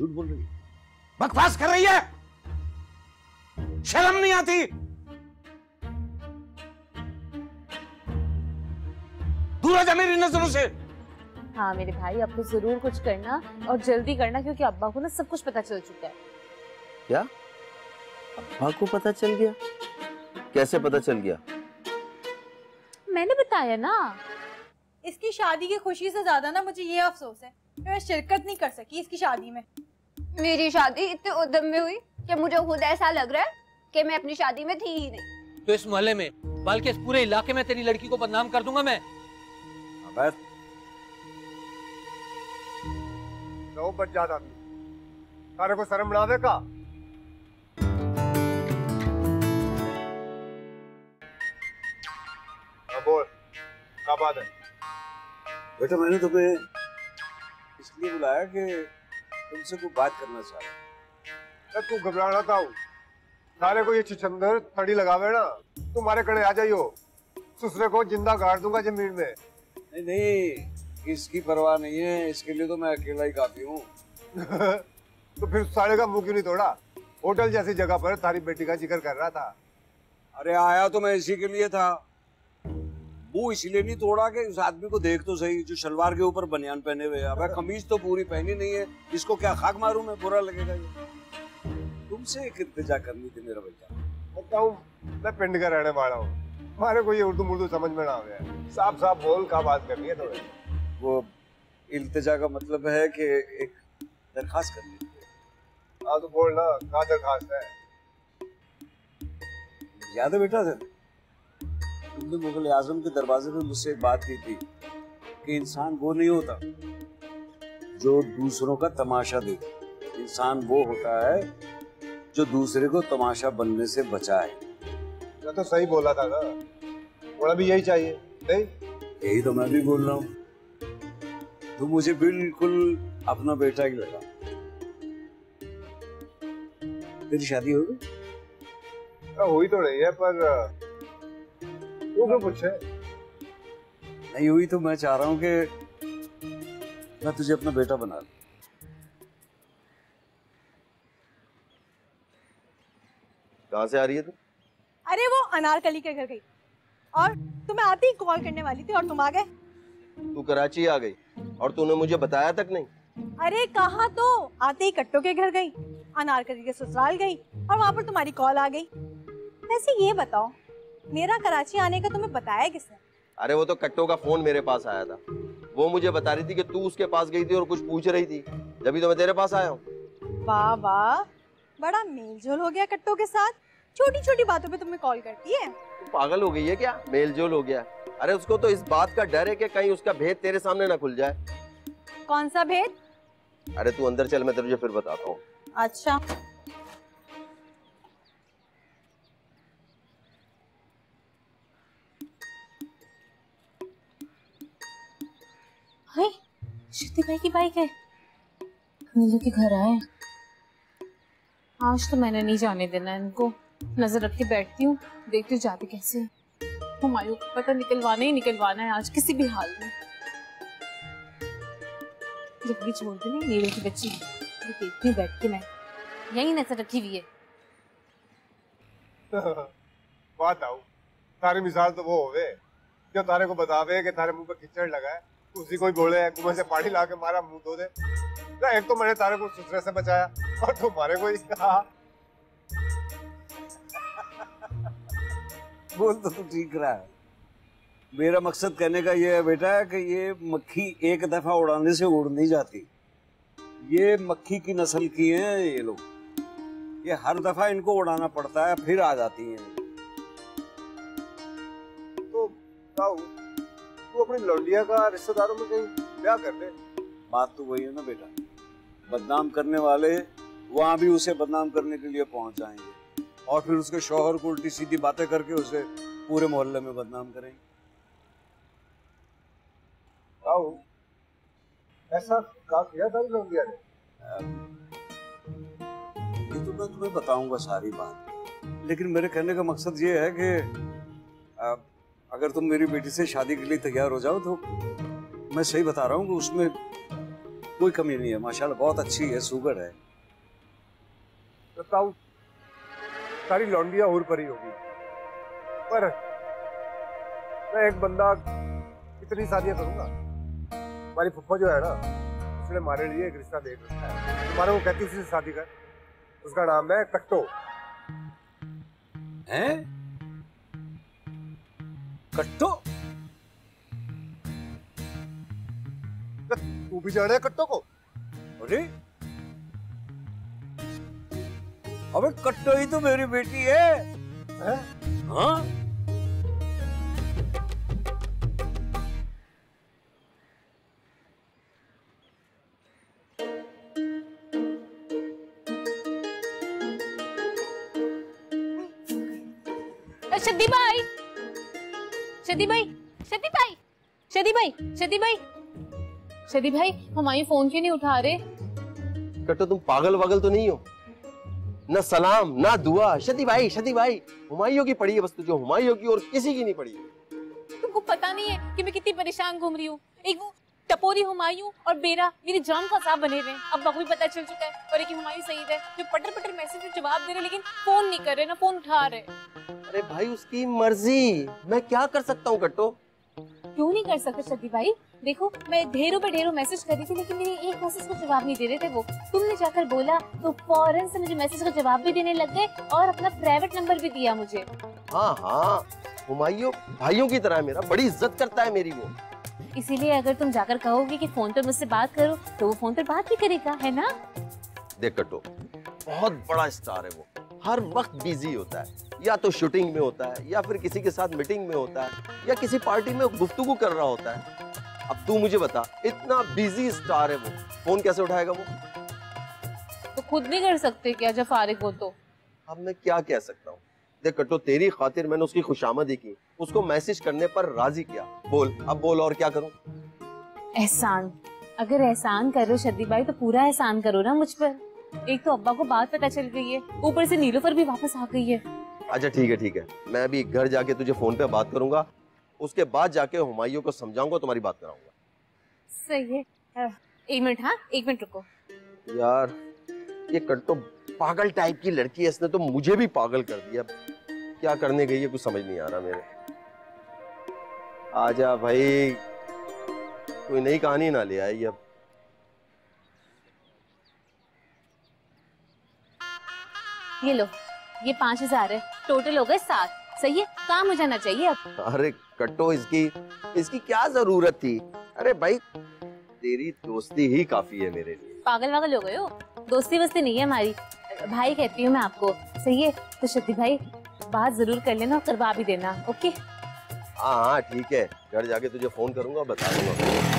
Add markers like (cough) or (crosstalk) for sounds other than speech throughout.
झूठ बोल रही है? बकवास कर रही है। शर्म नहीं आती। दूर जा मेरी नज़रों से। हाँ मेरे भाई अब तो ज़रूर कुछ करना और जल्दी करना क्योंकि अब्बा को ना सब कुछ पता चल चुका है। क्या? अब्बा को पता चल गया? कैसे पता चल गया? मैंने बताया ना। इसकी शादी की खुशी से ज़्यादा ना मुझे ये अफसोस है। मैं शिरकत नहीं कर सकी इसकी शादी में। मेरी शादी इतने उद्यम में हुई कि मुझे खुद ऐसा लग रहा है कि मैं अपनी शादी में थी ही नहीं। तो इस मोहल्ले में बल्कि इस पूरे इलाके में तेरी लड़की को बदनाम कर दूँगा मैं? अबे तो बच जाता सारे को शर्म ना हाँ, बोल क्या बात है? बेटा मैंने तुम्हें इसलिए बुलाया कि तुमसे कोई बात करना चाह रहा तू घबराना था सारे को ये छिछंदर थड़ी लगावे ना तुम्हारे कड़े आ जाइयो। दूसरे को ज़िंदा गाड़ दूँगा ज़मीन में। नहीं नहीं इसकी परवाह नहीं है। इसके लिए तो मैं अकेला ही काफ़ी हूँ। (laughs) तो फिर साले का मुँह क्यों नहीं तोड़ा? होटल जैसी जगह पर तारी बेटी का ज़िक्र कर रहा था। अरे आया तो मैं इसी के लिए था। वो इसलिए नहीं तोड़ा कि उस आदमी को देख तो सही जो शलवार के ऊपर बनियान पहने हुए है। अब कमीज तो पूरी पहनी नहीं है इसको क्या खाक मारूं मैं? बुरा लगेगा ये। तुमसे एक इल्तिजा करनी थी मेरा बेटा बताऊँ मैं पिंड का रहने वाला हूँ। हमारे को ये उर्दू मुर्दू समझ में ना आवे। साफ़ साफ़ बोल का बात करनी है तो वो इल्तिजा का मतलब है कि एक दरखास्त करनी थी। हाँ तो बोल ना क्या दरखास्त है? याद है बेटा तुमने मुगल आज़म के दरवाजे पे मुझसे एक बात की थी कि इंसान वो नहीं होता जो दूसरों का तमाशा देखे इंसान वो होता है जो दूसरे को तमाशा बनने से बचाए। मैं तो सही बोला था ना। थोड़ा भी यही चाहिए नहीं? यही तो मैं भी बोल रहा हूँ। तू मुझे बिल्कुल अपना बेटा ही लगा। तेरी शादी हो गई? हाँ, हुई तो नहीं है पर तू क्यों पूछे? नहीं हुई तो मैं चाह रहा हूँ कि मैं तुझे अपना बेटा बना लूँ। कहाँ से आ रही है तू? अरे वो अनारकली के घर गई। और तुम्हें आते ही कॉल करने वाली थी और तुम आ गए। तू कराची आ गई और तूने मुझे बताया तक नहीं। अरे कहा तो? आते ही कट्टो के घर गई अनारकली के ससुराल गई और वहाँ पर तुम्हारी कॉल आ गई। वैसे ये बताओ मेरा कराची आने का तुम्हें बताया किसने? अरे वो तो कट्टो का फ़ोन मेरे पास आया था। वो मुझे बता रही थी कि तू उसके पास गई थी और कुछ पूछ रही थी। जब तो मैं तेरे पास आया हूँ। वाह वाह। बड़ा मेलजोल हो गया कट्टो के साथ। छोटी छोटी बातों पे तुम्हें कॉल करती है? पागल हो गई है क्या? मेलजोल हो गया। अरे उसको तो इस बात का डर है कि कहीं उसका भेद तेरे सामने ना खुल जाए। कौन सा भेद? अरे तू अंदर चल मैं तुझे फिर बताता हूँ। अच्छा। भाई की बाइक है? नीलू के घर आए। आज तो मैंने नहीं जाने देना इनको। नज़र रख के बैठती हूँ। देखती हूँ जाते कैसे हुमायूं को पता निकलवाना ही निकलवाना है आज किसी भी हाल में। जब भी छोड़ दी नीलू की बच्ची। ये देखती बैठ के मैं। यही नज़र रखी हुई है। (laughs) बात आऊ। तारी मिसाल तो वो होवे। जो तारे को बतावे कि तारे मुँह पे कीचड़ लगा है उसी कोई बोले कुएँ से पानी ला के मारा मुँह धो दे। ना एक तो मैंने तारे को सुसरे से बचाया और तुम्हारे को ही कहा। बोल तो तू ठीक रहा है। मेरा मकसद कहने का ये है बेटा कि ये मक्खी एक दफ़ा उड़ाने से उड़ नहीं जाती। ये मक्खी की नस्ल की हैं ये लोग। ये हर दफ़ा इनको उड़ाना पड़ता है फिर आ जाती हैं। तो तू अपनी लौंडिया का रिश्तेदारों में कहीं ब्याह कर ले बात तो वही है ना बेटा। बदनाम करने वाले वहाँ भी उसे बदनाम करने के लिए पहुँच जाएँगे और फिर उसके शोहर को उल्टी सीधी बातें करके उसे पूरे मोहल्ले में बदनाम करेंगे। ऐसा काम किया था लौंडिया ने? ये तो मैं तुम्हें बताऊँगा सारी बात। लेकिन मेरे कहने का मकसद ये है कि अगर तुम मेरी बेटी से शादी के लिए तैयार हो जाओ तो मैं सही बता रहा हूँ कि उसमें कोई कमी नहीं है। माशाल्लाह बहुत अच्छी है सुगर है। बताऊँ सारी लौंडियाँ उर परी होगी। पर मैं एक बंदा कितनी शादियाँ करूँगा हमारी फुफ्फा जो है ना उसने हमारे लिए एक रिश्ता देख रखा है। तुम्हारे वो कहती उसी से शादी कर। उसका नाम है कट्टो। हैं? कट्टो। तू भी जाना है कट्टो को? अरे। अबे कट्टो ही तो मेरी बेटी है। हैं? हाँ? शदी भाई शदी भाई शदी भाई शदी भाई शदी भाई। शदी भाई हमारी फ़ोन क्यों नहीं उठा रहे? कटो तुम पागल वागल तो नहीं हो। ना सलाम ना दुआ। शदी भाई शदी भाई हुमायूं की पड़ी है बस तुझे हुमायूं की और किसी की नहीं पड़ी तुमको पता नहीं है कि मैं कितनी परेशान घूम रही हूँ। एक वो टपोरी हुमायूं और बेरा मेरी जान का साथ बने हुए हैं। अब भी पता चल चुका है और एक हुमायूं सही है जो पटर पटर मैसेज में जवाब दे रहे लेकिन फ़ोन नहीं कर रहे ना फ़ोन उठा रहे। अरे भाई उसकी मर्ज़ी। मैं क्या कर सकता हूँ कट्टो? क्यों नहीं कर सकते शदी भाई? देखो मैं ढेरों पे ढेरों मैसेज कर रही थी लेकिन मेरे एक मैसेज को जवाब नहीं दे रहे थे वो। तुमने जाकर बोला तो फ़ौरन से मुझे मैसेज का जवाब भी देने लग गए और अपना प्राइवेट नंबर भी दिया मुझे। हाँ हाँ। हुमायूं भाइयों की तरह मेरा बड़ी इज़्ज़त करता है मेरी वो। इसीलिए अगर तुम जाकर कहोगे कि फ़ोन पर मुझसे बात करो तो वो फ़ोन पर बात भी करेगा है ना? देख कट्टो बहुत बड़ा स्टार है वो। हर वक्त बिज़ी होता है। या तो शूटिंग में होता है या फिर किसी के साथ मीटिंग में होता है या किसी पार्टी में गुफ्तगू कर रहा होता है। अब तू मुझे बता इतना बिज़ी स्टार है वो। फ़ोन कैसे उठाएगा वो? तो खुद नहीं कर सकते क्या जब फारिग हो तो? अब मैं क्या कह सकता हूँ? देख कट्टो तेरी खातिर मैंने उसकी खुशामदी की। उसको मैसेज करने पर राज़ी किया। बोल अब बोल और क्या करूँ? एहसान। अगर एहसान करो शद्दी भाई तो पूरा एहसान करो ना मुझ पर। एक तो अब्बा को बात पता चल गई है। ऊपर से नीलोफर भी वापस आ गई है। अच्छा ठीक है ठीक है। मैं अभी घर जाके तुझे फ़ोन पे बात करूँगा। उसके बाद जाके हुमायूं को समझाऊँगा तुम्हारी बात कराऊँगा। सही है। एक मिनट हाँ? एक मिनट रुको। यार ये कट्टो पागल टाइप की लड़की है इसने तो मुझे भी पागल कर दिया। क्या करने गई है कुछ समझ नहीं आ रहा मेरे। आजा भाई कोई नई कहानी ना ले आई अब। ये लो ये पाँच हज़ार है टोटल हो गए सात। सही है काम हो जाना चाहिए अब। अरे कट्टो इसकी इसकी क्या ज़रूरत थी? अरे भाई तेरी दोस्ती ही काफ़ी है मेरे लिए। पागल वागल हो गए हो? दोस्ती वस्ती नहीं है हमारी। भाई कहती हूँ मैं आपको। सही है? तो शक्ति भाई, बात ज़रूर कर लेना और करवा भी देना, ओके? हाँ हाँ ठीक है। घर जाके तुझे फ़ोन करूँगा बता दूँगा।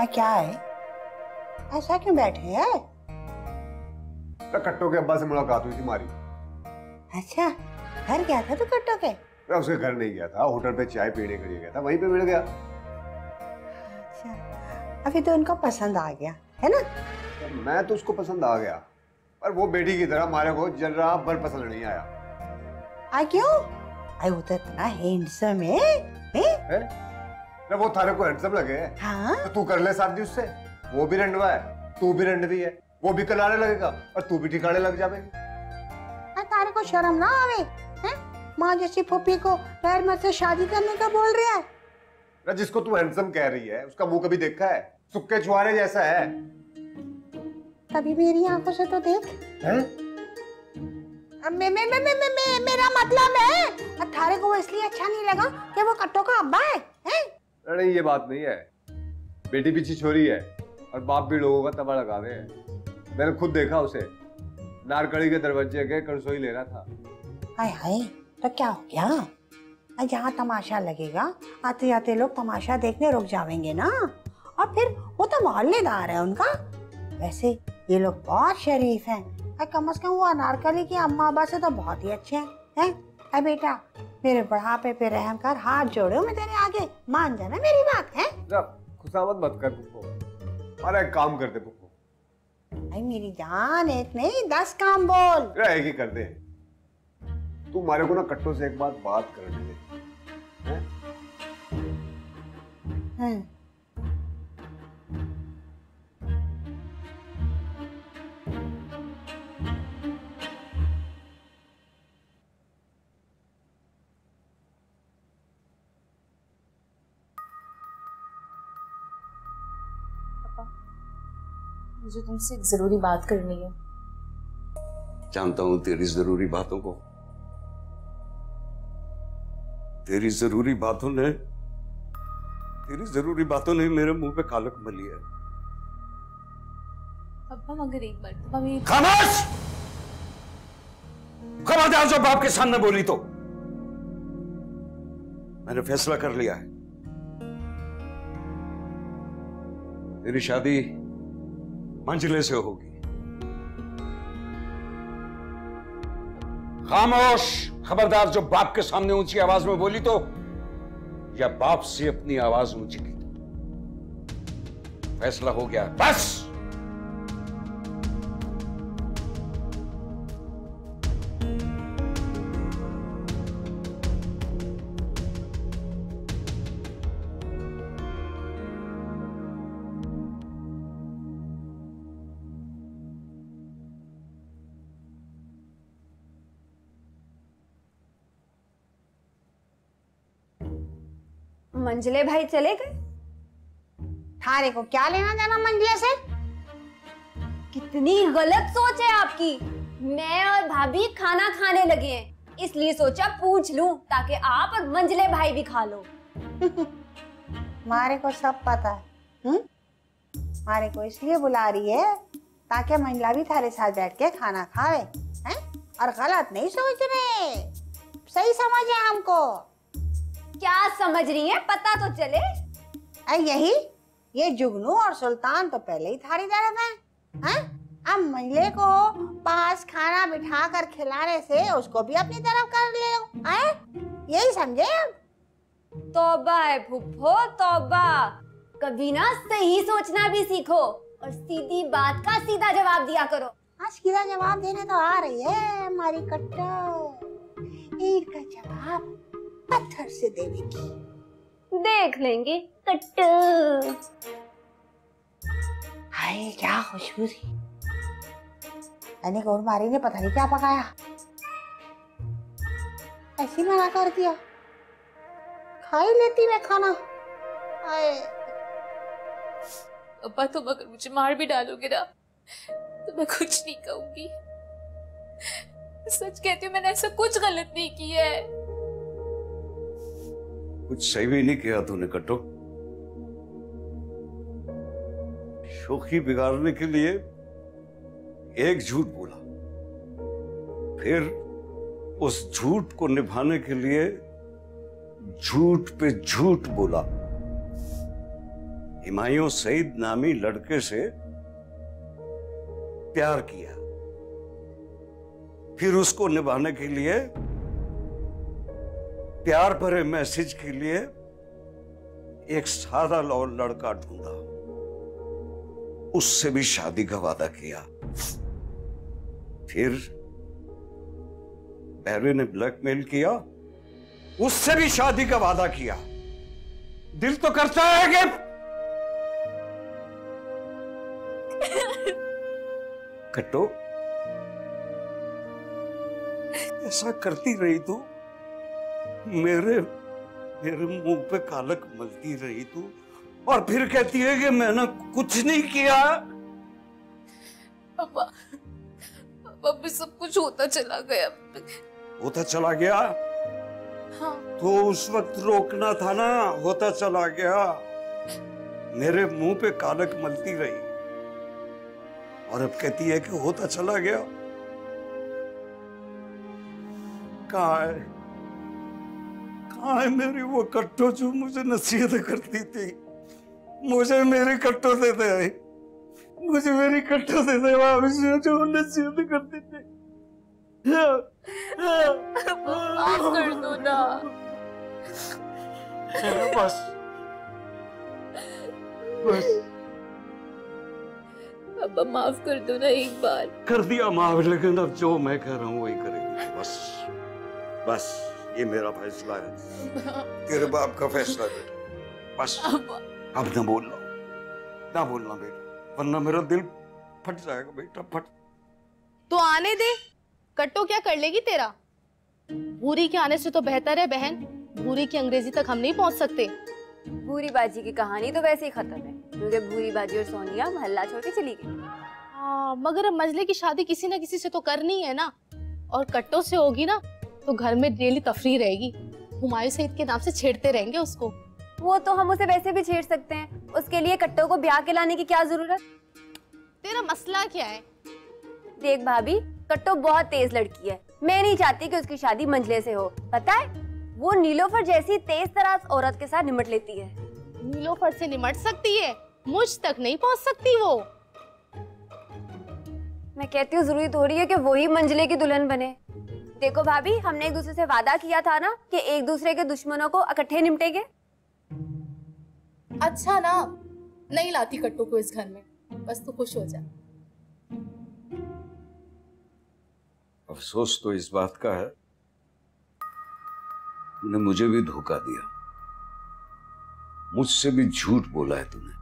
आ, क्या है? ऐसा क्यों बैठे हैं? तो कट्टो के अब्बा से मुलाकात हुई थी हमारी अच्छा घर गया था तो कट्टो के? मैं उसके घर नहीं गया था होटल पे चाय पीने के लिए गया था वहीं पे मिल गया। अच्छा अभी तो उनको पसंद आ गया है ना? मैं तो उसको पसंद आ गया पर वो बेटी की तरह हमारे को जर्रा भर पसंद नहीं आया। आ क्यों? आई वो तो इतना हैंडसम है? हैं? ना वो थारे को हैंडसम लगे हाँ। तो तू कर ले शादी उससे वो भी रंडवा है तू भी रंडवी है। वो भी कलाने लगेगा और तू भी ठिकाने लग आ, तारे को शर्म ना आवे हैं? माँ जैसी फुप्पी को गैर मर्द से शादी करने का बोल रहा है। ना जिसको तू हैंडसम कह रही है उसका मुँह कभी देखा है? सुक्के छुआरे जैसा है। कभी मेरी आँखों से तो देख। हैं? मे, मे, मे, मे, मे, मे, मेरा मतलब है। थारे को वो इसलिए अच्छा नहीं लगा कि वो कट्टो का अब्बा हैं? अरे ये बात नहीं है। बेटी पीछे छोरी है और बाप भी लोगों का तबा लगा रहे हैं। मैंने खुद देखा उसे। नारकड़ी के दरवाजे के करसोई ले रहा था। हाय हाय तो क्या हो गया? अब जहाँ तमाशा लगेगा आते आते लोग तमाशा देखने रुक जाएँगे ना? और फिर वो तो मोहल्लेदार है उनका। वैसे ये लोग बहुत शरीफ हैं। कम से कम वो अनारकली की अम्मा अब्बा से तो बहुत ही अच्छे हैं हैं? अरे बेटा मेरे बढ़ापे पे रहम कर हाथ जोड़ो मैं तेरे आगे। मान जाना मेरी बात है? जा खुशामत मत कर पुप्पो अरे काम करते पुप्पो अरे मेरी जान एक नहीं दस काम बोल। एक ही कर दे। तू हमारे को ना कट्टो से एक बार बात करने दे। हैं? मुझे तुमसे एक ज़रूरी बात करनी है। जानता हूँ तेरी ज़रूरी बातों को। तेरी ज़रूरी बातों ने तेरी ज़रूरी बातों ने मेरे मुँह पे कालक मली है। अब्बा मगर एक बार खामोश! खबरदार जो बाप के सामने बोली तो? मैंने फैसला कर लिया है। तेरी शादी मंजिले से होगी। खामोश, खबरदार जो बाप के सामने ऊँची आवाज़ में बोली तो या बाप से अपनी आवाज़ ऊँची की। तो फैसला हो गया। बस! मंजले भाई चले गए? थारे को क्या लेना देना मंजिले से? कितनी गलत सोच है आपकी। मैं और भाभी खाना खाने लगे हैं। इसलिए सोचा पूछ लूँ, ताकि आप और मंजले भाई भी खा लो। (laughs) मारे को सब पता है हम्म? मारे को इसलिए बुला रही है, ताकि मंजला भी थारे साथ बैठ के खाना खावे, हैं? और गलत नहीं सोच रहे। सही समझे हमको। क्या समझ रही है? पता तो चले। अरे यही? ये जुगनू और सुल्तान तो पहले ही थारी तरफ़ है हैं? अब मंजले को पास खाना बिठा कर खिलाने से उसको भी अपनी तरफ़ कर ले? यही समझे अब? तौबा है फुफ्फो तौबा। कभी ना सही सोचना भी सीखो और सीधी बात का सीधा जवाब दिया करो। आज सीधा जवाब देने तो आ रही है हमारी कट्टर। ईद का जवाब। पत्थर से देवेगी देख लेंगे कट्टू हाय क्या खुशबू थी। मैंने गौर मारी ने पता नहीं क्या पकाया। ऐसी मना कर दिया। खा ही लेती मैं खाना। हाय अब्बा तुम अगर मुझे मार भी डालोगे ना तो मैं कुछ नहीं कहूँगी। सच कहती हूँ मैंने ऐसा कुछ गलत नहीं किया है। कुछ सही भी नहीं किया तूने, कट्टो। शोखी बिगाड़ने के लिए एक झूठ बोला। फिर उस झूठ को निभाने के लिए झूठ पे झूठ बोला। हिमायूं सईद नामी लड़के से प्यार किया। फिर उसको निभाने के लिए प्यार भरे मैसेज के लिए एक सादा लौ लड़का ढूंढा। उससे भी शादी का वादा किया। फिर बहरे ने ब्लैकमेल किया। उससे भी शादी का वादा किया। दिल तो करता है कि कट्टो, ऐसा करती रही तू। मेरे मेरे मुँह पे कालक मलती रही तू। और फिर कहती है कि मैंने कुछ नहीं किया। अब्बा अब्बा भी सब कुछ होता चला गया। होता चला गया? हाँ। तो उस वक्त रोकना था ना होता चला गया। मेरे मुँह पे कालक मलती रही। और अब कहती है कि होता चला गया। कहा है है मेरी वो कट्टो जो मुझे नसीहत करती थी मुझे मेरी कट्टो दे दे मुझे मेरी कट्टो दे दे वापस जो नसीहत करती थी। माफ़ कर दो ना। बस। बस। अब्बा माफ़ कर दो ना एक बार। कर दिया माफ़ लेकिन अब जो मैं कह रहा हूँ वही करेंगे। बस। बस। ये मेरा फैसला है। तेरे बाप का फैसला है। बेटा बस। अब न बोलना ना बोलना बेटा। वरना मेरा दिल फट जाएगा बेटा फट। तो आने दे। कट्टो क्या कर लेगी तेरा? भूरी के आने से तो बेहतर है बहन। भूरी की अंग्रेज़ी तक हम नहीं पहुँच सकते। भूरी बाजी की कहानी तो वैसे ही खत्म है। क्योंकि भूरी बाजी और सोनिया मोहल्ला छोड़ के चली गई। हाँ मगर अब मजले की शादी किसी ना किसी से तो करनी है ना। और कट्टो से होगी ना। तो घर में डेली तफरी रहेगी। हुमायूं सईद के नाम से छेड़ते रहेंगे उसको। वो तो हम उसे वैसे भी छेड़ सकते हैं। उसके लिए कट्टो को ब्याह के लाने की क्या ज़रूरत? तेरा मसला क्या है? देख भाभी कट्टो बहुत तेज लड़की है। मैं नहीं चाहती कि उसकी शादी मंजले से हो। पता है वो नीलोफर जैसी तेज तराज औरत के साथ निमट लेती है। नीलोफर से निमट सकती है? मुझ तक नहीं पहुँच सकती वो। मैं कहती हूँ ज़रूरी थोड़ी है कि वही मंझले की दुल्हन बने। देखो भाभी हमने एक दूसरे से वादा किया था ना कि एक दूसरे के दुश्मनों को इकट्ठे निपटेंगे। अच्छा ना नहीं लाती कट्टू को इस घर में। बस तू खुश हो जा। अफसोस तो इस बात का है। तूने मुझे भी धोखा दिया। मुझसे भी झूठ बोला है तूने।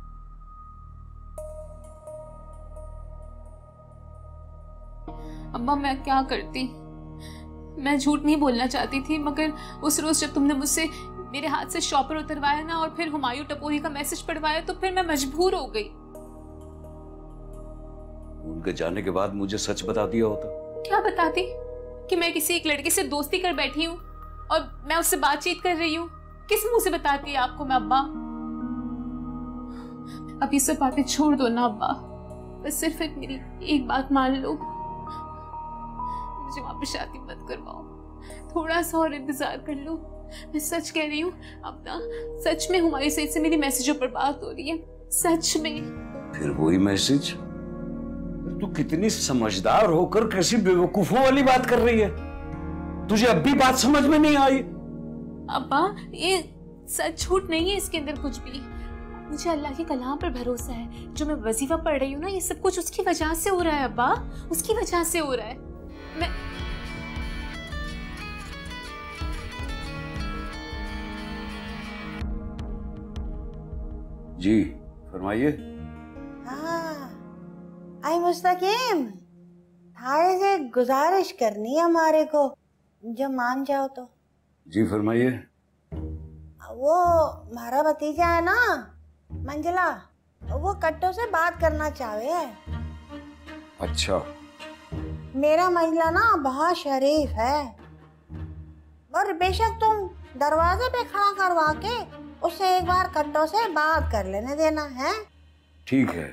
अम्मा मैं क्या करती? मैं झूठ नहीं बोलना चाहती थी मगर उस रोज जब तुमने मुझसे मेरे हाथ से शॉपर उतरवाया ना और फिर हुमायूं टपोरी का मैसेज पढ़वाया तो फिर मैं मजबूर हो गई। उनके जाने के बाद मुझे सच बता दिया होता। क्या बताती? कि मैं किसी एक लड़के से दोस्ती कर बैठी हूँ और मैं उससे बातचीत कर रही हूँ। किस मुँह से बताती है आपको मैं अब्बा? अब ये सब बातें छोड़ दो ना अब्बा। बस सिर्फ़ एक मेरी एक बात मान लो। मुझे वहाँ पे शादी मत करवाओ। थोड़ा सा और इंतज़ार कर लो। मैं सच कह रही हूँ अब ना सच में हुमायूं सईद से मेरी मैसेजों पर बात हो रही है। सच में। फिर वही मैसेज तू कितनी समझदार होकर कैसी बेवकूफों वाली बात कर रही है? तुझे अब भी बात समझ में नहीं आई। अब्बा ये सच झूठ नहीं है इसके अंदर कुछ भी। मुझे अल्लाह के कलाम पर भरोसा है। जो मैं वजीफा पढ़ रही हूँ ना ये सब कुछ उसकी वजह से हो रहा है अब्बा। उसकी वजह से हो रहा है। मैं जी फरमाइए। हाँ आई मुस्तकीम थारे से गुजारिश करनी है हमारे को जो मान जाओ तो। जी फरमाइए। वो हमारा भतीजा है ना मंजला वो कट्टो से बात करना चाहे है। अच्छा। मेरा मंजला ना बहुत शरीफ है और बेशक तुम दरवाजे पे खड़ा करवा के उससे एक बार कट्टो से बात कर लेने देना है? ठीक है।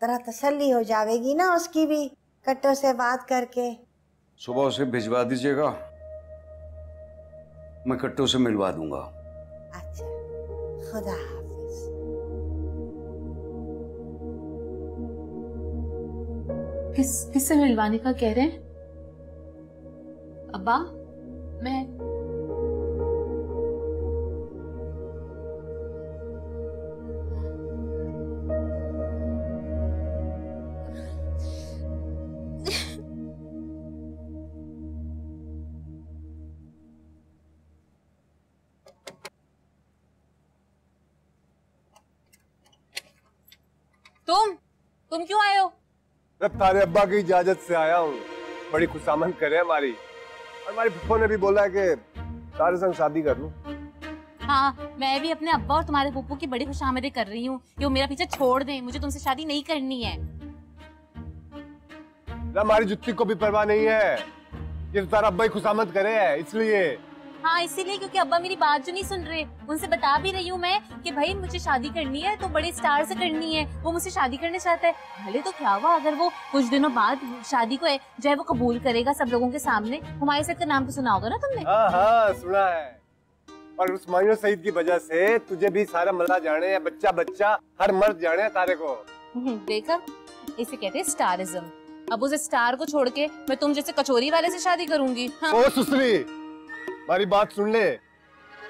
तरह तसल्ली हो जाएगी ना उसकी भी कट्टो से बात करके। सुबह उसे भिजवा दीजिएगा। मैं कट्टू से मिलवा दूँगा। अच्छा खुदा किस किससे मिलवाने का कह रहे हैं? अब्बा मैं तुम? तुम क्यों आए हो? मैं तारे अब्बा की इजाज़त से आया हूँ। बड़ी खुशामद करे हमारी। और हमारी फुफो ने भी बोला है कि तारे संग शादी कर लूँ। हाँ मैं भी अपने अब्बा और तुम्हारे पप्पू की बड़ी खुशामदें कर रही हूँ। कि वो मेरा पीछे छोड़ दें। मुझे तुमसे शादी नहीं करनी है। हमारी जुत्ती को भी परवाह नहीं है। ये तो तारा अब्बा ही खुशामद करे है इसलिए। हाँ इसीलिए क्योंकि अब्बा मेरी बात जो नहीं सुन रहे उनसे बता भी रही हूँ मैं कि भाई मुझे शादी करनी है तो बड़े स्टार से करनी है वो मुझसे शादी करना चाहता है। भले तो क्या हुआ अगर वो कुछ दिनों बाद शादी को है जो है वो कबूल करेगा सब लोगों के सामने हमारे साथ का नाम तो सुना होगा ना तुमने? हाँ हाँ सुना है। और उस सईद की वजह से तुझे भी सारा मज़ा जाने हैं बच्चा बच्चा हर मर्द जाने तारे को। देखा? इसे कहते हैं स्टारिज्म। अब उस स्टार को छोड़ के मैं तुम जैसे कचोरी वाले से शादी करूँगी। हाँ? ओ सुसरी हमारी बात सुन ले।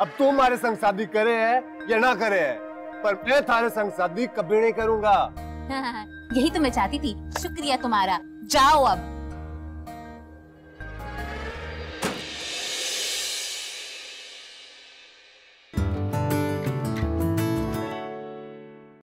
अब तू हमारे संग शादी करे है, या ना करे है, पर मैं थारे संग शादी कभी नहीं करूँगा। (laughs) यही तो मैं चाहती थी। शुक्रिया तुम्हारा। जाओ अब।